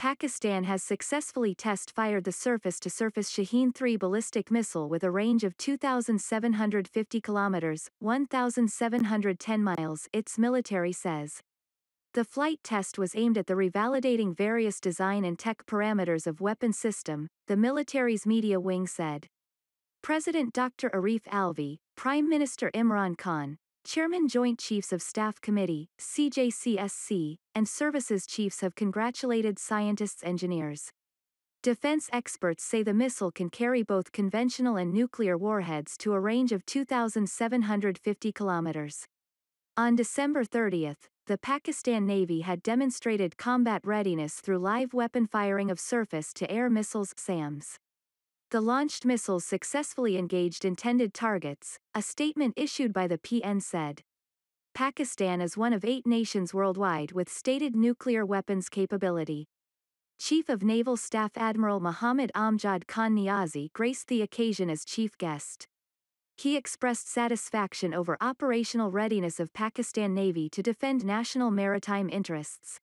Pakistan has successfully test-fired the surface-to-surface Shaheen-3 ballistic missile with a range of 2,750 kilometers, 1,710 miles, its military says. The flight test was aimed at the revalidating various design and tech parameters of weapon system, the military's media wing said. President Dr. Arif Alvi, Prime Minister Imran Khan, Chairman Joint Chiefs of Staff Committee, CJCSC, and Services Chiefs have congratulated scientists engineers. Defense experts say the missile can carry both conventional and nuclear warheads to a range of 2,750 kilometers. On December 30, the Pakistan Navy had demonstrated combat readiness through live weapon firing of surface-to-air missiles SAMs. The launched missiles successfully engaged intended targets, a statement issued by the PN said. Pakistan is one of eight nations worldwide with stated nuclear weapons capability. Chief of Naval Staff Admiral Muhammad Amjad Khan Niazi graced the occasion as chief guest. He expressed satisfaction over operational readiness of Pakistan Navy to defend national maritime interests.